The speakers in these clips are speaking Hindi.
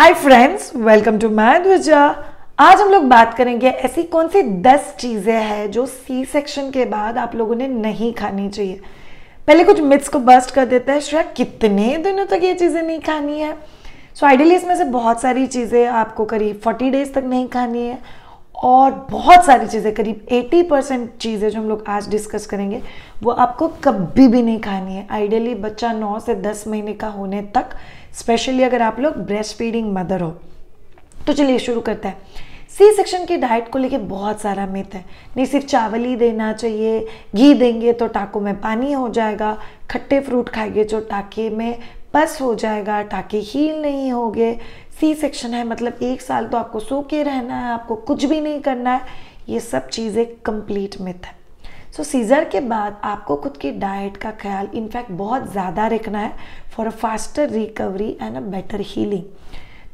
हाय फ्रेंड्स वेलकम टू ध्वजा आज हम लोग बात करेंगे ऐसी कौन सी 10 चीज़ें हैं जो सी सेक्शन के बाद आप लोगों ने नहीं खानी चाहिए। पहले कुछ मिथ्स को बस्ट कर देते हैं, श्रेया, कितने दिनों तक ये चीज़ें नहीं खानी है? सो आइडियली इसमें से बहुत सारी चीज़ें आपको करीब 40 डेज़ तक नहीं खानी है और बहुत सारी चीज़ें, करीब 80 परसेंट चीज़ें जो हम लोग आज डिस्कस करेंगे, वो आपको कभी भी नहीं खानी है। आइडियली बच्चा 9 से 10 महीने का होने तक स्पेशली अगर आप लोग ब्रेस्ट फीडिंग मदर हो तो चलिए शुरू करते हैं। सी सेक्शन की डाइट को लेके बहुत सारा मिथ है। नहीं, सिर्फ़ चावल ही देना चाहिए, घी देंगे तो टाकों में पानी हो जाएगा, खट्टे फ्रूट खाएँगे तो टाके में पस हो जाएगा, टाके हील नहीं होगे। सी सेक्शन है मतलब एक साल तो आपको सो के रहना है, आपको कुछ भी नहीं करना है। ये सब चीज़ें कंप्लीट मिथ है। सो so, सीज़र के बाद आपको खुद की डाइट का ख्याल इनफैक्ट बहुत ज़्यादा रखना है for a faster recovery and a better healing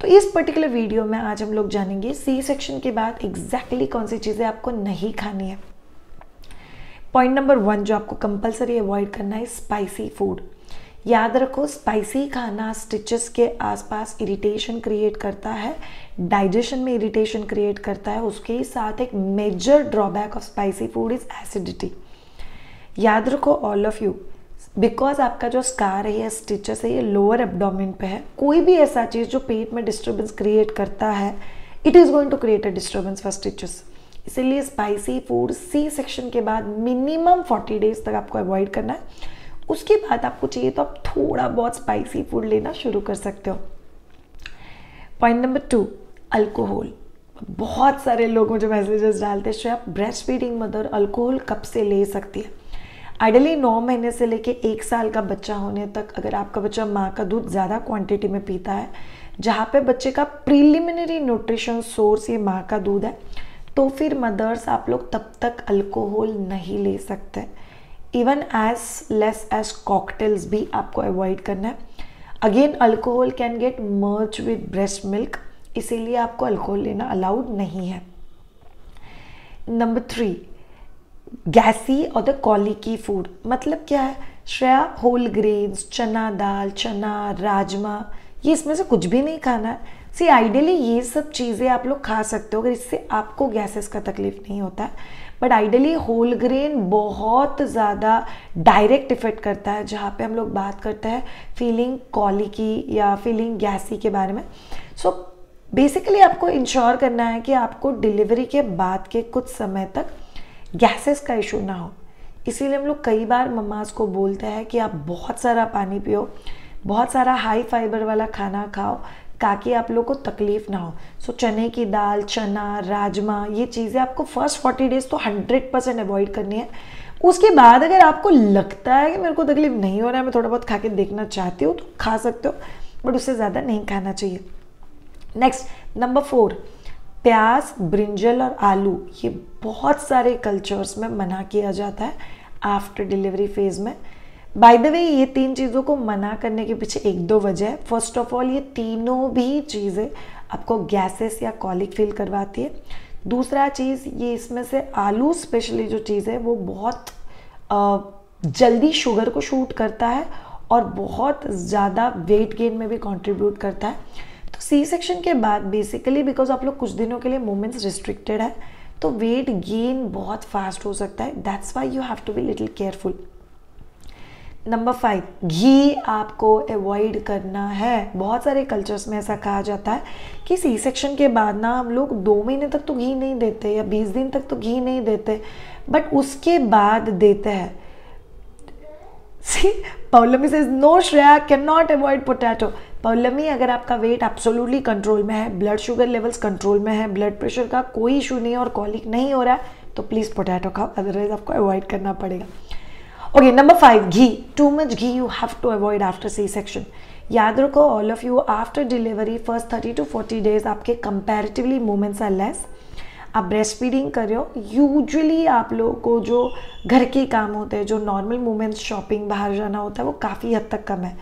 तो इस पर्टिकुलर वीडियो में आज हम लोग जानेंगे सी सेक्शन के बाद एग्जैक्टली exactly कौन सी चीज़ें आपको नहीं खानी है। पॉइंट नंबर वन जो आपको कंपलसरी अवॉइड करना है स्पाइसी फ़ूड याद रखो स्पाइसी खाना स्टिचेस के आसपास इरिटेशन क्रिएट करता है डाइजेशन में इरिटेशन क्रिएट करता है, उसके ही साथ एक major drawback of spicy food is acidity याद रखो ऑल ऑफ़ यू बिकॉज़ आपका जो स्कार है, या स्टिचेस है, ये लोअर एब्डोमिन पे है, कोई भी ऐसा चीज़ जो पेट में डिस्टर्बेंस क्रिएट करता है it is going to create a disturbance for stitches इसीलिए स्पाइसी फ़ूड सी सेक्शन के बाद मिनिमम 40 डेज़ तक आपको अवॉइड करना है। उसके बाद आपको चाहिए तो आप थोड़ा बहुत स्पाइसी फ़ूड लेना शुरू कर सकते हो। पॉइंट नंबर टू अल्कोहल बहुत सारे लोग मुझे मैसेजेस डालते हैं आप ब्रेस्ट फीडिंग मदर अल्कोहल कब से ले सकती है? आइडली नौ महीने से लेके एक साल का बच्चा होने तक अगर आपका बच्चा माँ का दूध ज़्यादा क्वांटिटी में पीता है, जहाँ पे बच्चे का प्रीलिमिनरी न्यूट्रिशन सोर्स ये माँ का दूध है तो फिर मदर्स आप लोग तब तक अल्कोहल नहीं ले सकते। Even as less as cocktails भी आपको अवॉइड करना है। Again alcohol can get merge with breast milk इसीलिए आपको अल्कोहल लेना अलाउड नहीं है। नंबर थ्री गैसी और द कॉलिकी फ़ूड मतलब क्या है? श्रेया होल ग्रेन्स चना दाल, चना, राजमा, ये इसमें से कुछ भी नहीं खाना है। सी आइडियली ये सब चीज़ें आप लोग खा सकते हो, अगर इससे आपको गैसेस का तकलीफ़ नहीं होता है। बट आइडियली होल ग्रेन बहुत ज़्यादा डायरेक्ट इफ़ेक्ट करता है जहाँ पे हम लोग बात करते हैं फीलिंग कॉलिकी या फीलिंग गैसी के बारे में। सो so, बेसिकली आपको इंश्योर करना है कि आपको डिलीवरी के बाद के कुछ समय तक गैसेस का इशू ना हो। इसीलिए हम लोग कई बार मम्माज को बोलते हैं कि आप बहुत सारा पानी पियो बहुत सारा हाई फाइबर वाला खाना खाओ ताकि आप लोग को तकलीफ़ ना हो। सो so, चने की दाल चना राजमा ये चीज़ें आपको फ़र्स्ट फोर्टी डेज़ तो हंड्रेड परसेंट अवॉइड करनी है। उसके बाद अगर आपको लगता है कि मेरे को तकलीफ़ नहीं हो रहा है मैं थोड़ा बहुत खा के देखना चाहती हूँ तो खा सकते हो बट उससे ज़्यादा नहीं खाना चाहिए। नेक्स्ट नंबर फोर प्याज ब्रिंजल और आलू ये बहुत सारे कल्चर्स में मना किया जाता है। आफ्टर डिलीवरी फ़ेज़ में बाय द वे ये तीन चीज़ों को मना करने के पीछे एक दो वजह है। फ़र्स्ट ऑफ़ ऑल ये तीनों भी चीज़ें आपको गैसेस या कॉलिक फील करवाती है। दूसरा चीज़, ये इसमें से आलू स्पेशली जो चीज़ है, वो बहुत जल्दी शुगर को शूट करता है और बहुत ज़्यादा वेट गेन में भी कंट्रीब्यूट करता है। तो सी सेक्शन के बाद बेसिकली बिकॉज़ आप लोग कुछ दिनों के लिए मूवमेंट्स रिस्ट्रिक्टेड है तो वेट गेन बहुत फास्ट हो सकता है। That's why you have to be little careful number five घी आपको अवॉइड करना है। बहुत सारे कल्चर्स में ऐसा कहा जाता है कि सी सेक्शन के बाद ना हम लोग दो महीने तक तो घी नहीं देते या बीस दिन तक तो घी नहीं देते बट उसके बाद देते हैं। सी पौलमी से no Shreya can not avoid potato Paulami, अगर आपका वेट एब्सोल्युटली कंट्रोल में है ब्लड शुगर लेवल्स कंट्रोल में है ब्लड प्रेशर का कोई इशू नहीं और कॉलिक नहीं हो रहा है तो प्लीज़ पोटैटो खाओ अदरवाइज़ आपको अवॉइड करना पड़ेगा। Okay number five ghee too much ghee you have to avoid after C section याद रखो all of you after delivery first thirty to forty days आपके कंपेरेटिवली मूवमेंट्स आर लेस आप ब्रेस्ट फीडिंग कर रहे हो यूजुअली आप लोगों को जो घर के काम होते हैं, जो नॉर्मल मूवमेंट्स शॉपिंग बाहर जाना होता है, वो काफ़ी हद तक कम है.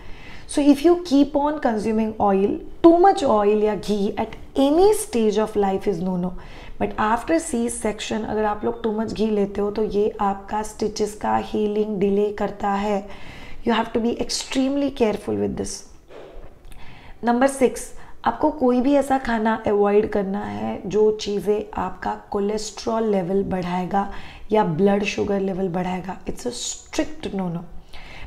So if you keep on consuming oil too much oil या ghee at any stage of life is no no but after C section अगर आप लोग टू मच घी लेते हो तो ये आपका स्टिचेस का हीलिंग डिले करता है। You have to be extremely careful with this number six आपको कोई भी ऐसा खाना अवॉइड करना है, जो चीज़ें आपका कोलेस्ट्रॉल लेवल बढ़ाएगा या ब्लड शुगर लेवल बढ़ाएगा। It's a strict no no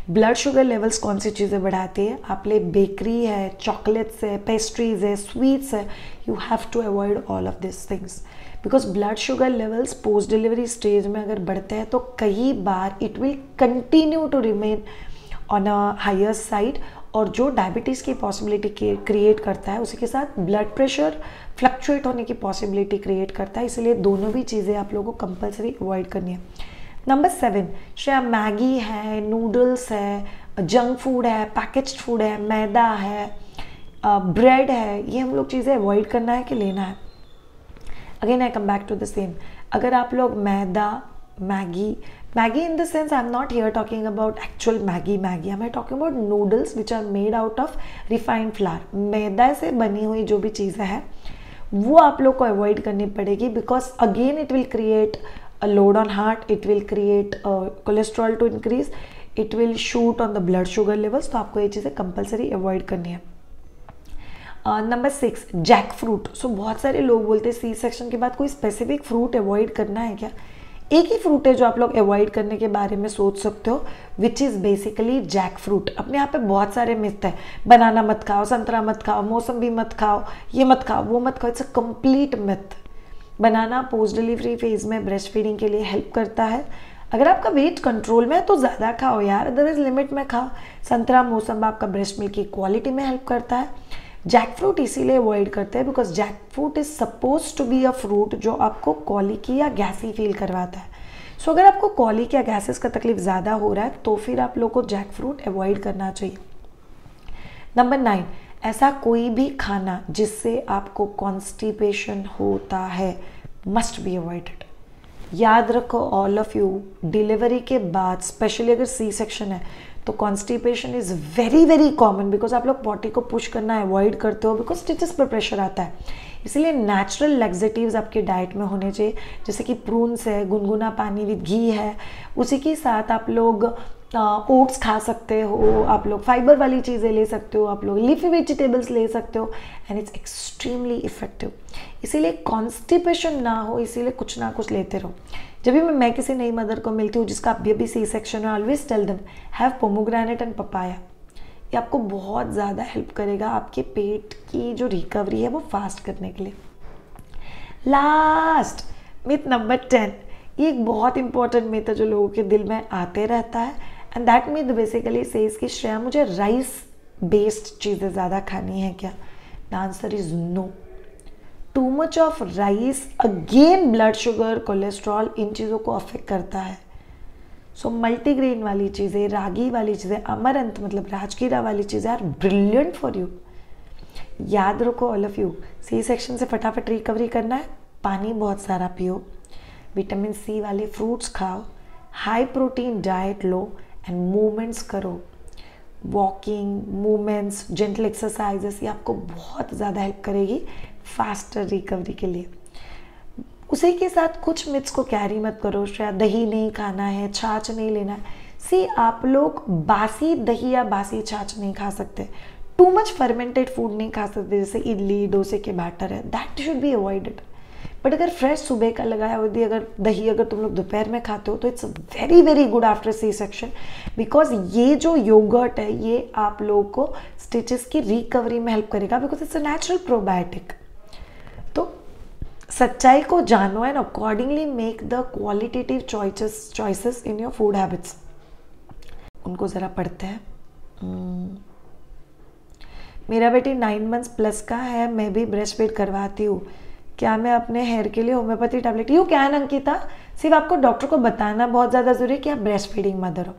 blood sugar levels कौन सी चीज़ें बढ़ाती है? आप ले बेकरी है चॉकलेट्स है पेस्ट्रीज है स्वीट्स है you have to avoid all of this things because blood sugar levels post delivery stage में अगर बढ़ते हैं तो कई बार it will continue to remain on a higher side और जो डायबिटीज़ की पॉसिबिलिटी क्रिएट करता है, उसी के साथ ब्लड प्रेशर फ्लक्चुएट होने की पॉसिबिलिटी क्रिएट करता है, इसलिए दोनों भी चीज़ें आप लोगों को कंपलसरी अवॉइड करनी है। नंबर सेवन श्रेया, मैगी है नूडल्स है जंक फ़ूड है पैकेज फ़ूड है, मैदा है ब्रेड है, ये हम लोग चीज़ें अवॉइड करना है कि लेना है again I come back to the same अगर आप लोग मैदा, Maggi Maggi in I am not not talking about actual Maggi Maggi Maggi. I'm talking about noodles which are made out of refined flour. मैदा से बनी हुई जो भी चीज़ें हैं, वो आप लोग को अवॉइड करनी पड़ेगी because again it will create a load on heart it will create cholesterol to increase it will shoot on the blood sugar levels तो आपको ये चीज़ें कंपलसरी अवॉइड करनी है। Number six jackfruit so बहुत सारे लोग बोलते हैं सी सेक्शन के बाद कोई स्पेसिफिक फ्रूट अवॉइड करना है क्या? एक ही फ्रूट है जो आप लोग अवॉइड करने के बारे में सोच सकते हो which is basically jackfruit अपने यहाँ पे बहुत सारे मिथ है। बनाना मत खाओ, संतरा मत खाओ मौसमी मत खाओ, ये मत खाओ, वो मत खाओ। It's a complete myth banana post delivery phase में ब्रेस्ट फीडिंग के लिए हेल्प करता है। अगर आपका वेट कंट्रोल में है तो ज़्यादा खाओ यार। अदरवाइज़ लिमिट में खाओ। संतरा मौसम आपका ब्रेस्ट मिल्क की क्वालिटी में हेल्प करता है। जैक फ्रूट इसीलिए अवॉइड करते हैं because jackfruit is suppose to be a fruit जो आपको कॉलिकी या गैसी फील करवाता है। सो so, अगर आपको कॉलिक या गैसेस का तकलीफ़ ज़्यादा हो रहा है तो फिर आप लोग को जैक फ्रूट अवॉइड करना चाहिए। नंबर नाइन ऐसा कोई भी खाना जिससे आपको कॉन्स्टिपेशन होता है मस्ट बी अवॉइडेड याद रखो ऑल ऑफ़ यू डिलीवरी के बाद स्पेशली अगर सी सेक्शन है तो constipation is very very common because आप लोग बॉडी को पुश करना अवॉइड करते हो बिकॉज़ स्टिचेस पर प्रेशर आता है. इसीलिए नेचुरल लेग्जेटिव्स आपके डाइट में होने चाहिए, जैसे कि प्रून्स है, गुनगुना पानी विद घी है, उसी के साथ आप लोग ओट्स खा सकते हो, आप लोग फाइबर वाली चीज़ें ले सकते हो, आप लोग लीफी वेजिटेबल्स ले सकते हो एंड इट्स एक्सट्रीमली इफ़ेक्टिव इसीलिए कॉन्स्टिपेशन ना हो, इसीलिए कुछ ना कुछ लेते रहो। जब भी मैं किसी नई मदर को मिलती हूँ, जिसका अभी अभी सी सेक्शन है always tell them have pomegranate and papaya ये आपको बहुत ज़्यादा हेल्प करेगा आपके पेट की जो रिकवरी है, वो फास्ट करने के लिए। लास्ट मिथ नंबर टेन ये एक बहुत इंपॉर्टेंट मिथ है जो लोगों के दिल में आते रहता है। And that myth basically says कि श्रेया, मुझे राइस बेस्ड चीज़ें ज़्यादा खानी है क्या? The answer is no too much of rice again blood sugar cholesterol इन चीज़ों को अफेक्ट करता है। सो मल्टीग्रेन वाली चीज़ें, रागी वाली चीज़ें, अमरंत मतलब राजगीरा वाली चीज़ें आर ब्रिलियंट फॉर यू याद रखो all of you C section से फटाफट रिकवरी करना है। पानी बहुत सारा पियो। विटामिन सी वाले फ्रूट्स खाओ। हाई प्रोटीन डाइट लो। एंड मूवमेंट्स करो. वॉकिंग मूवमेंट्स जेंटल एक्सरसाइजेस ये आपको बहुत ज़्यादा हेल्प करेगी फास्टर रिकवरी के लिए. उसी के साथ कुछ मिथ्स को कैरी मत करो. शायद दही नहीं खाना है, छाछ नहीं लेना है. सी आप लोग बासी दही या बासी छाछ नहीं खा सकते. टू मच फर्मेंटेड फ़ूड नहीं खा सकते, जैसे इडली, डोसे के बैटर है. That should be avoided but अगर फ्रेश सुबह का लगाया हुआ अगर दही अगर तुम लोग दोपहर में खाते हो तो it's very very good after C section because ये जो योगर्ट है, ये आप लोगों को स्टिचेस की रिकवरी में हेल्प करेगा because it's a natural probiotic तो सच्चाई को जानो and accordingly make the qualitative choices choices in your food habits उनको ज़रा पढ़ते हैं। Hmm. मेरा बेटी नाइन मंथ्स प्लस का है, मैं भी ब्रेस्ट फ़ीड करवाती हूँ। क्या मैं अपने हेयर के लिए homeopathy tablet you can Ankita. सिर्फ़ आपको डॉक्टर को बताना बहुत ज़्यादा ज़रूरी है कि आप ब्रेस्ट फीडिंग मदर हो।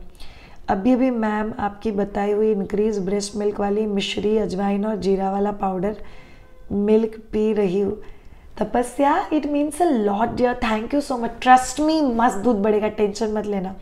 अभी भी मैम आपकी बताई हुई इंक्रीज ब्रेस्ट मिल्क वाली मिश्री, अजवाइन और जीरा वाला पाउडर मिल्क पी रही हूँ। Tapasya it means a lot dear thank you so much trust me मस्त दूध बढ़ेगा टेंशन मत लेना।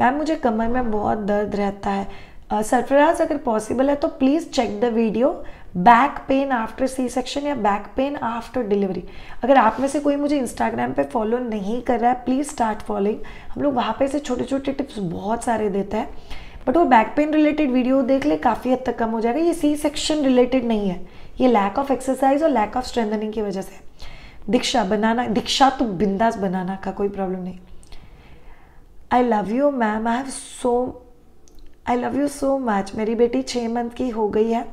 मैम मुझे कमर में बहुत दर्द रहता है। सरफराज, अगर पॉसिबल है तो please check the video back pain after C section या बैक पेन आफ्टर डिलीवरी अगर आप में से कोई मुझे इंस्टाग्राम पे फॉलो नहीं कर रहा है प्लीज़ स्टार्ट फॉलोइंग हम लोग वहाँ पे से छोटे छोटे टिप्स बहुत सारे देते हैं। बट वो बैक पेन रिलेटेड वीडियो देख ले, काफ़ी हद तक कम हो जाएगा। ये सी सेक्शन रिलेटेड नहीं है। ये लैक ऑफ़ एक्सरसाइज और लैक ऑफ़ स्ट्रेंथनिंग की वजह से दीक्षा बनाना, दीक्षा तो बिंदास बनाना का कोई प्रॉब्लम नहीं। I love you ma'am I have so I love you so much मेरी बेटी छः मंथ की हो गई है।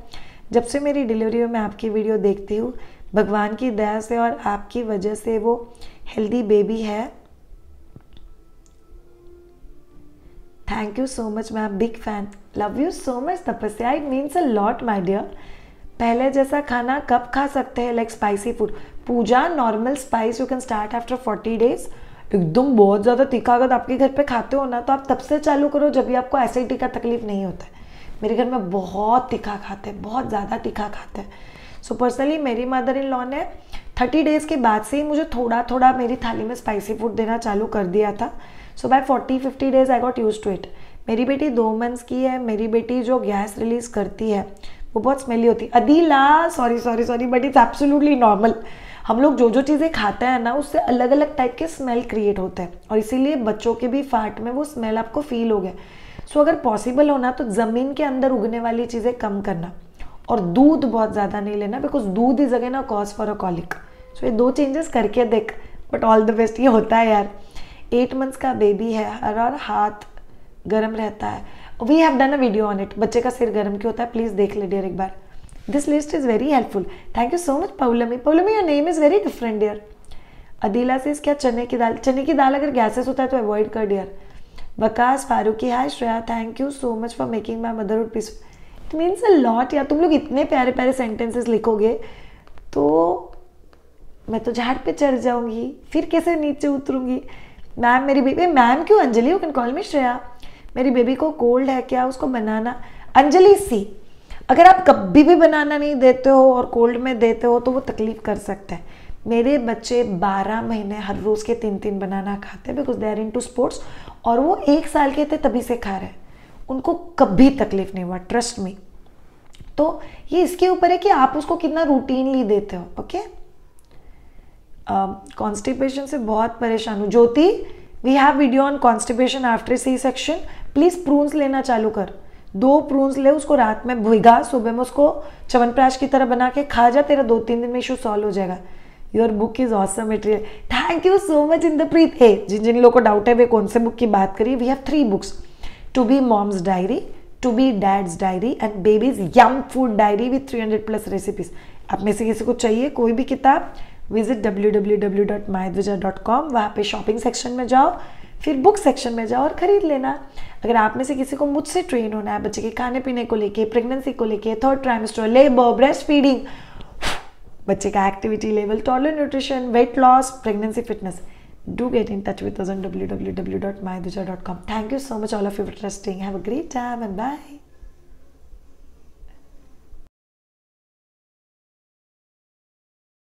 जब से मेरी डिलीवरी में मैं आपकी वीडियो देखती हूँ, भगवान की दया से और आपकी वजह से वो हेल्दी बेबी है। Thank you so much ma'am big fan. Love you so much Tapasya. It means a lot my dear पहले जैसा खाना कब खा सकते हैं? Like spicy food Pooja normal spice you can start after forty days एकदम बहुत ज़्यादा तीखा अगर आपके घर पे खाते हो ना तो आप तब से चालू करो जब भी आपको एसिडिटी का तकलीफ़ नहीं होता है। मेरे घर में बहुत तीखा खाते हैं, बहुत ज़्यादा तीखा खाते हैं। सो पर्सनली मेरी मदर इन लॉ ने थर्टी डेज़ के बाद से ही मुझे थोड़ा थोड़ा मेरी थाली में स्पाइसी फ़ूड देना चालू कर दिया था। So by forty fifty days I got use to it मेरी बेटी दो मंथ्स की है, मेरी बेटी जो गैस रिलीज़ करती है, वो बहुत स्मेली होती है। Adeela sorry sorry sorry but it's absolutely normal हम लोग जो जो चीज़ें खाते हैं ना, उससे अलग अलग टाइप के स्मेल क्रिएट होते हैं। और इसीलिए बच्चों के भी फाट में वो स्मेल आपको फील हो गया। सो अगर पॉसिबल हो ना तो ज़मीन के अंदर उगने वाली चीज़ें कम करना। और दूध बहुत ज़्यादा नहीं लेना बिकॉज़ दूध is again a cause for a colic so ये दो चेंजेस करके देख बट ऑल द बेस्ट ये होता है यार। एट मंथ्स का बेबी है हर और हाथ गर्म रहता है। We have done a video on it बच्चे का सिर गर्म क्यों होता है प्लीज़ देख ले डियर एक बार। This list is very helpful thank you so much Paulami Paulami your name is very different dear Adeela से क्या चने की दाल चने की दाल अगर गैसेस होता है तो अवॉइड कर dear Waqas Farooqui hi Shreya thank you so much for making my motherhood peace it means a lot यार, तुम लोग इतने प्यारे प्यारे सेंटेंसेस लिखोगे। तो मैं तो झाड़ पे चढ़ जाऊँगी, फिर कैसे नीचे उतरूँगी? मैम मेरी बेबी मैम क्यों, Anjali you can call me Shreya. मेरी बेबी को कोल्ड है क्या, उसको बनाना? अंजलि सी, अगर आप कभी भी बनाना नहीं देते हो और कोल्ड में देते हो तो वो तकलीफ़ कर सकते हैं। मेरे बच्चे 12 महीने हर रोज़ के तीन तीन बनाना खाते हैं because they are into sports और वो एक साल के थे तभी से खा रहे हैं। उनको कभी तकलीफ़ नहीं हुआ ट्रस्ट मी तो ये इसके ऊपर है कि आप उसको कितना रूटीनली देते हो ओके कॉन्स्टिपेशन uh, से बहुत परेशान हूँ। Jyoti we have video on constipation after C section please prunes लेना चालू कर। दो प्रून्स ले उसको रात में भुगा सुबह में उसको चवनप्राश की तरह बना के खा जा तेरा दो तीन दिन में इशू सॉल्व हो जाएगा। Your book is awesome material thank you so much Inderpreet जिन जिन लोगों को डाउट है, वे कौन से बुक की बात करिए? We have three books to be mom's diary to be dad's diary and babies yum food diary with three hundred plus recipes आप में से किसी को चाहिए कोई भी किताब visit W W W dot Mydvija dot com वहाँ पर शॉपिंग सेक्शन में जाओ, फिर बुक सेक्शन में जाओ और खरीद लेना। अगर आप में से किसी को मुझसे ट्रेन होना है, बच्चे के खाने पीने को लेके प्रेगनेंसी को लेके third trimester labour breast feeding but check activity level, toddler nutrition, weight loss, pregnancy fitness. Do get in touch with us on www.myduja.com. Thank you so much, all of you, for trusting. Have a great time and bye.